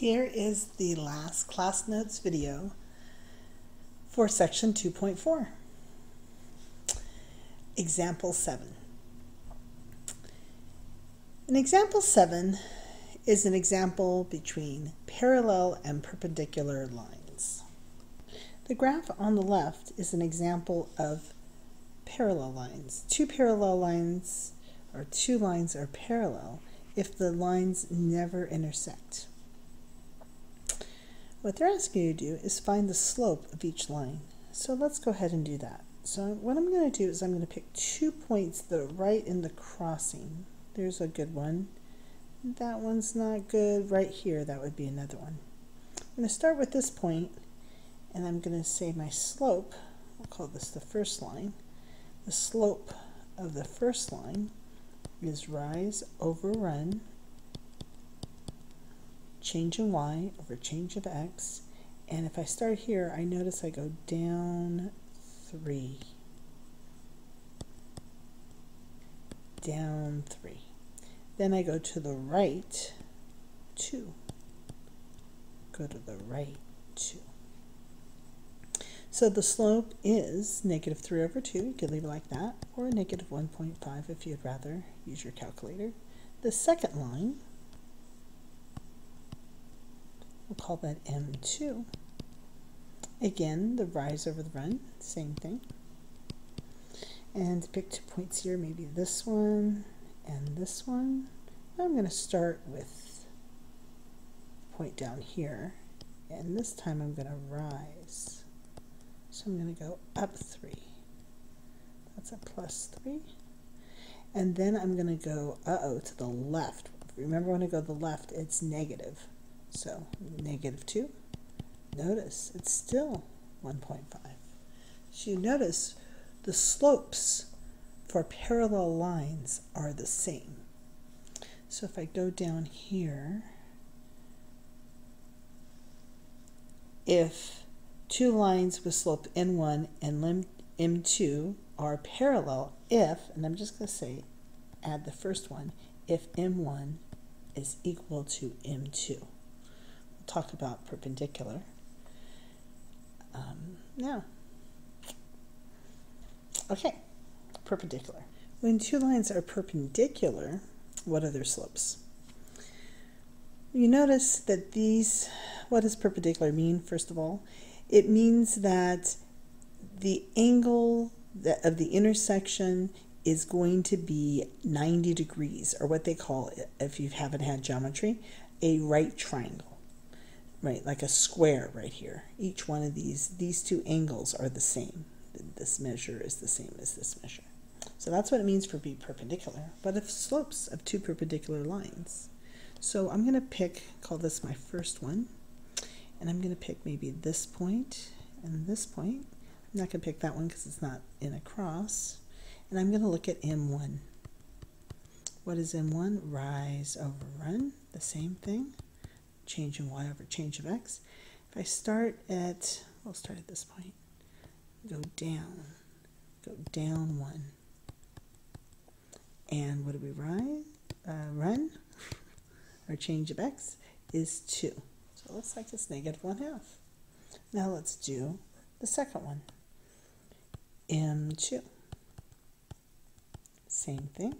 Here is the last class notes video for section 2.4. Example 7. An example 7 is an example between parallel and perpendicular lines. The graph on the left is an example of parallel lines. Two parallel lines or two lines are parallel if the lines never intersect. What they're asking you to do is find the slope of each line. So let's go ahead and do that. So what I'm going to do is I'm going to pick two points that are right in the crossing. There's a good one. That one's not good. Right here, that would be another one. I'm going to start with this point, and I'm going to say my slope, we'll call this the first line. The slope of the first line is rise over run change in y over change of x. And if I start here, I notice I go down 3. Down 3. Then I go to the right 2. Go to the right 2. So the slope is negative 3 over 2. You could leave it like that. Or negative 1.5 if you'd rather use your calculator. The second line We'll call that M2. Again, the rise over the run, same thing. And pick two points here, maybe this one and this one. I'm going to start with point down here, and this time I'm going to rise. So I'm going to go up 3. That's a plus 3. And then I'm going to go, uh-oh, to the left. Remember when I go to the left, it's negative. So negative 2. Notice it's still 1.5. So you notice the slopes for parallel lines are the same. So if I go down here, if two lines with slope m1 and m2 are parallel if, and I'm just going to say, add the first one, if m1 is equal to m2 talk about perpendicular. Um, now, okay, perpendicular. When two lines are perpendicular, what are their slopes? You notice that these, what does perpendicular mean, first of all? It means that the angle of the intersection is going to be 90 degrees, or what they call, if you haven't had geometry, a right triangle right, like a square right here. Each one of these, these two angles are the same. This measure is the same as this measure. So that's what it means for be perpendicular, but if slopes of two perpendicular lines. So I'm going to pick, call this my first one, and I'm going to pick maybe this point and this point. I'm not going to pick that one because it's not in a cross. And I'm going to look at M1. What is M1? Rise over run, the same thing change in y over change of x. If I start at, I'll start at this point, go down, go down 1. And what do we run? Uh, run? Our change of x is 2. So it looks like it's negative 1 half. Now let's do the second one. M2. Same thing.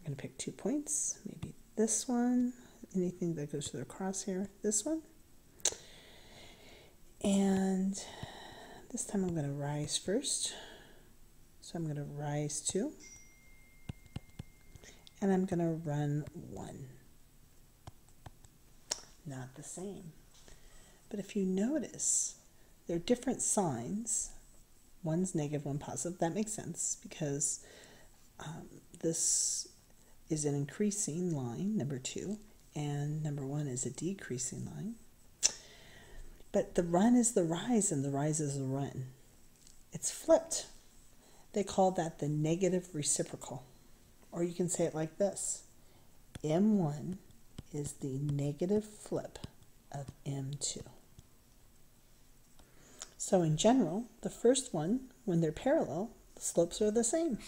We're going to pick two points, maybe this one anything that goes to the crosshair, this one. And this time I'm going to rise first. So I'm going to rise two. And I'm going to run one. Not the same. But if you notice, they're different signs. One's negative, one positive. That makes sense because um, this is an increasing line, number two, and number one is a decreasing line. But the run is the rise and the rise is the run. It's flipped. They call that the negative reciprocal. Or you can say it like this M1 is the negative flip of M2. So in general, the first one, when they're parallel, the slopes are the same.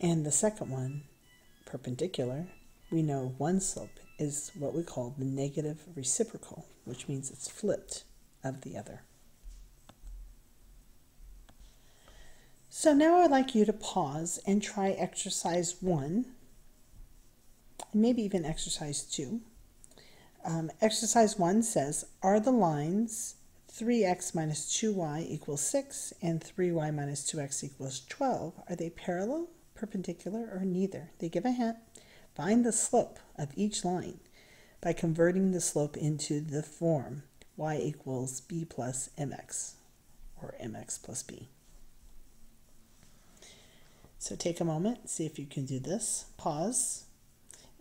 And the second one, perpendicular, we know one slope is what we call the negative reciprocal, which means it's flipped of the other. So now I'd like you to pause and try exercise one, maybe even exercise two. Um, exercise one says, are the lines 3x minus 2y equals 6 and 3y minus 2x equals 12, are they parallel, perpendicular, or neither? They give a hint. Find the slope of each line by converting the slope into the form y equals b plus mx, or mx plus b. So take a moment, see if you can do this. Pause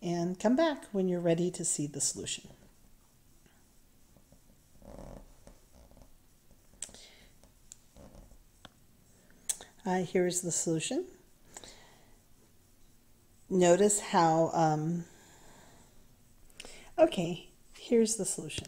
and come back when you're ready to see the solution. Uh, here's the solution. Notice how, um, okay, here's the solution.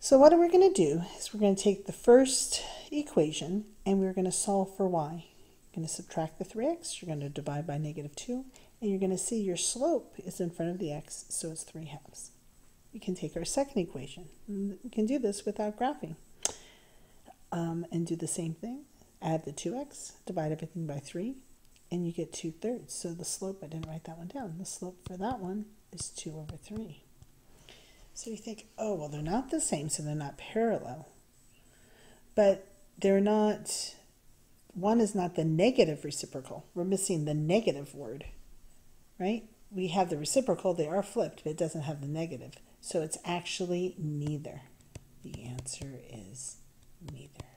So what we're going to do is we're going to take the first equation and we're going to solve for y. You're going to subtract the 3x, you're going to divide by negative 2, and you're going to see your slope is in front of the x, so it's 3 halves. We can take our second equation. We can do this without graphing. Um, and do the same thing add the 2x, divide everything by 3, and you get 2 thirds. So the slope, I didn't write that one down, the slope for that one is 2 over 3. So you think, oh, well, they're not the same, so they're not parallel. But they're not, one is not the negative reciprocal. We're missing the negative word, right? We have the reciprocal, they are flipped, but it doesn't have the negative. So it's actually neither. The answer is neither.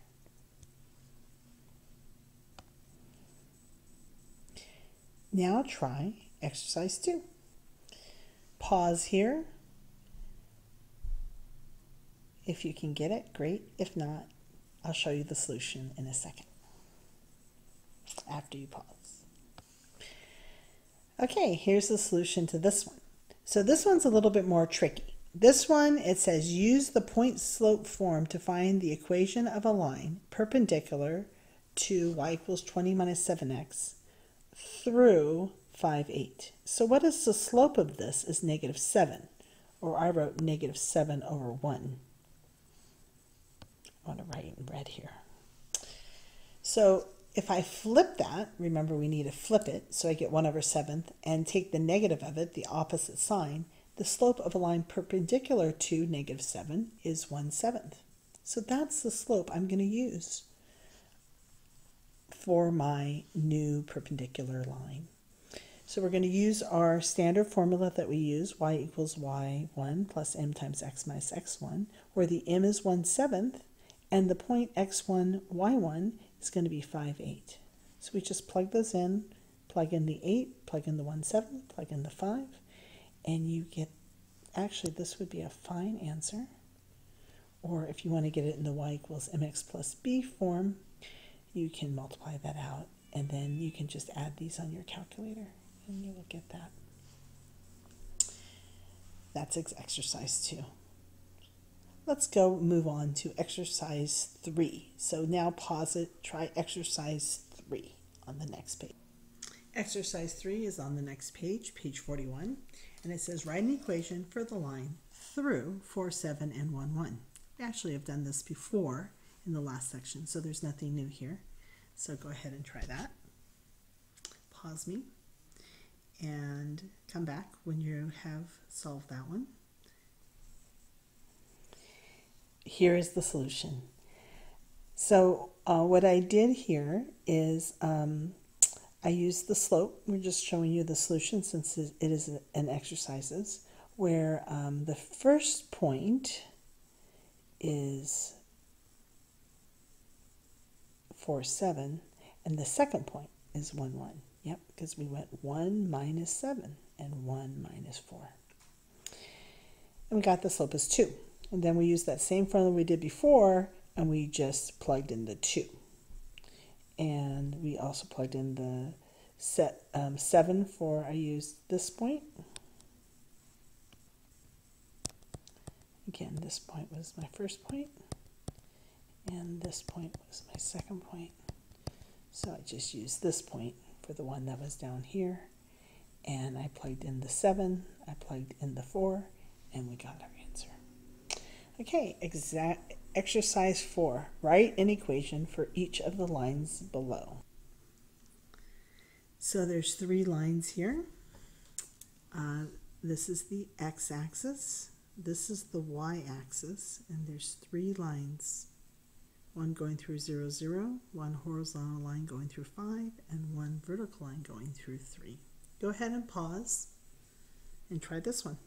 Now try exercise two. Pause here. If you can get it, great. If not, I'll show you the solution in a second after you pause. Okay, here's the solution to this one. So this one's a little bit more tricky. This one, it says use the point slope form to find the equation of a line perpendicular to y equals 20 minus 7x through 5, 8. So what is the slope of this is negative 7, or I wrote negative 7 over 1. I want to write in red here. So if I flip that, remember we need to flip it, so I get 1 over 7th, and take the negative of it, the opposite sign, the slope of a line perpendicular to negative 7 is 1 7th. So that's the slope I'm going to use for my new perpendicular line. So we're going to use our standard formula that we use, y equals y1 plus m times x minus x1, where the m is 1 seventh, and the point x1, y1 is going to be 5 8. So we just plug those in, plug in the 8, plug in the 1 7, plug in the 5, and you get, actually this would be a fine answer. Or if you want to get it in the y equals mx plus b form, you can multiply that out and then you can just add these on your calculator and you will get that. That's exercise two. Let's go move on to exercise three. So now pause it, try exercise three on the next page. Exercise three is on the next page, page 41, and it says write an equation for the line through 4, 7, and 1, 1. We actually have done this before in the last section, so there's nothing new here. So go ahead and try that. Pause me and come back when you have solved that one. Here is the solution. So uh, what I did here is um, I used the slope. We're just showing you the solution since it is an exercises where um, the first point is 4, 7. And the second point is 1, 1. Yep, because we went 1 minus 7 and 1 minus 4. And we got the slope as 2. And then we used that same formula we did before, and we just plugged in the 2. And we also plugged in the set um, 7 for, I used this point. Again, this point was my first point this point was my second point. So I just used this point for the one that was down here and I plugged in the 7 I plugged in the 4, and we got our answer. Okay, exact exercise 4. Write an equation for each of the lines below. So there's three lines here. Uh, this is the x-axis, this is the y-axis, and there's three lines. One going through 0, 0, one horizontal line going through 5, and one vertical line going through 3. Go ahead and pause and try this one.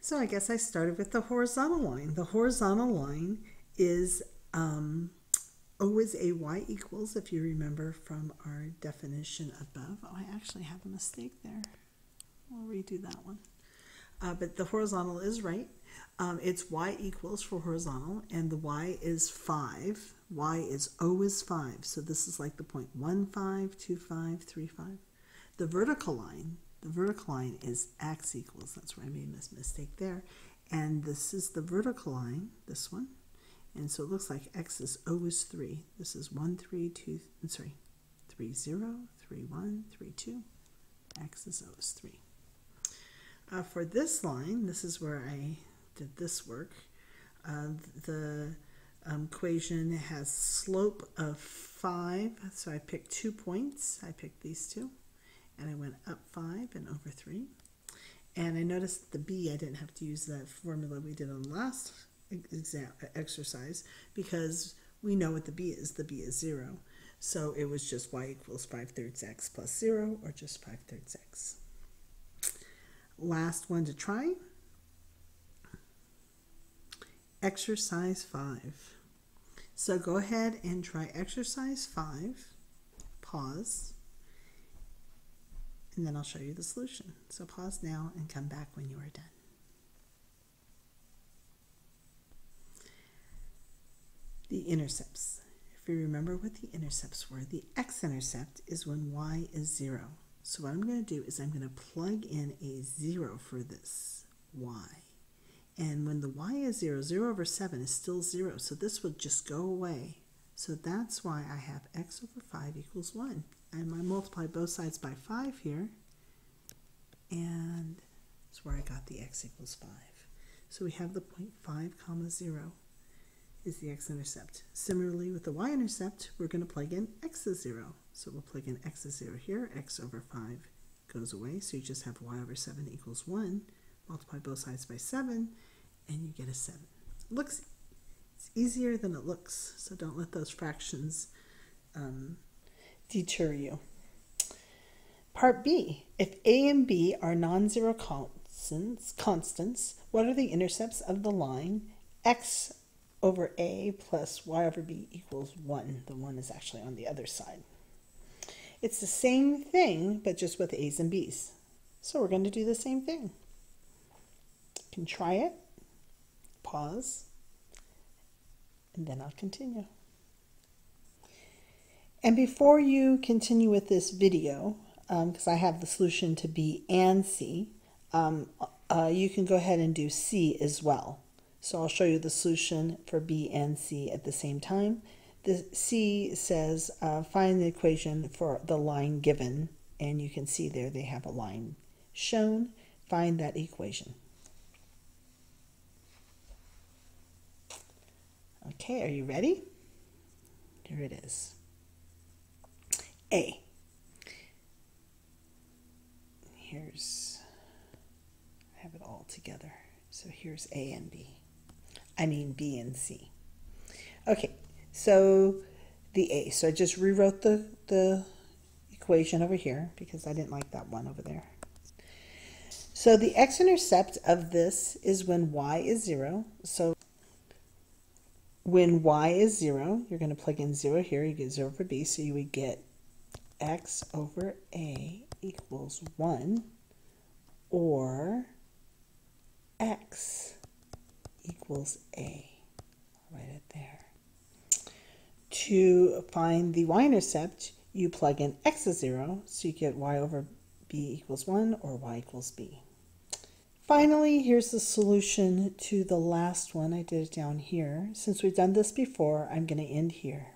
So I guess I started with the horizontal line. The horizontal line is um, always a y equals, if you remember from our definition above. Oh, I actually have a mistake there. We'll redo that one. Uh, but the horizontal is right. Um, it's y equals for horizontal, and the y is 5. y is always 5. So this is like the point 1, 5, 2, 5, 3, 5. The vertical line, the vertical line is x equals. That's where I made this mistake there. And this is the vertical line, this one. And so it looks like x is always 3. This is 1, 3, 2, sorry, 3, 0, 3, 1, 3, 2. x is always 3. Uh, for this line, this is where I did this work. Uh, the um, equation has slope of 5, so I picked two points. I picked these two, and I went up 5 and over 3. And I noticed the b, I didn't have to use that formula we did on the last exam, exercise because we know what the b is. The b is 0. So it was just y equals 5 thirds x plus 0 or just 5 thirds x. Last one to try. Exercise 5. So go ahead and try exercise 5. Pause. And then I'll show you the solution. So pause now and come back when you are done. The intercepts. If you remember what the intercepts were, the x-intercept is when y is 0. So what I'm going to do is I'm going to plug in a 0 for this y. And when the y is 0, 0 over 7 is still 0, so this will just go away. So that's why I have x over 5 equals 1. And I multiply both sides by 5 here, and that's where I got the x equals 5. So we have the point 5 comma 0 is the x-intercept. Similarly with the y-intercept, we're going to plug in x is 0. So we'll plug in x is 0 here, x over 5 goes away, so you just have y over 7 equals 1. Multiply both sides by 7, and you get a 7. It looks it's easier than it looks, so don't let those fractions um, deter you. Part B, if a and b are non-zero constants, constants, what are the intercepts of the line x over a plus y over b equals 1. The 1 is actually on the other side. It's the same thing, but just with a's and b's. So we're going to do the same thing. You can try it, pause, and then I'll continue. And before you continue with this video, because um, I have the solution to B and C, um, uh, you can go ahead and do C as well. So I'll show you the solution for B and C at the same time. The C says uh, find the equation for the line given, and you can see there they have a line shown. Find that equation. Okay, are you ready? Here it is. A. Here's, I have it all together. So here's A and B. I mean B and C. Okay, so the A. So I just rewrote the, the equation over here because I didn't like that one over there. So the x-intercept of this is when y is 0. So when y is 0, you're going to plug in 0 here. You get 0 over b, so you would get x over a equals 1 or x equals A. I'll write it there. To find the y-intercept, you plug in x is 0, so you get y over b equals 1 or y equals b. Finally, here's the solution to the last one. I did it down here. Since we've done this before, I'm going to end here.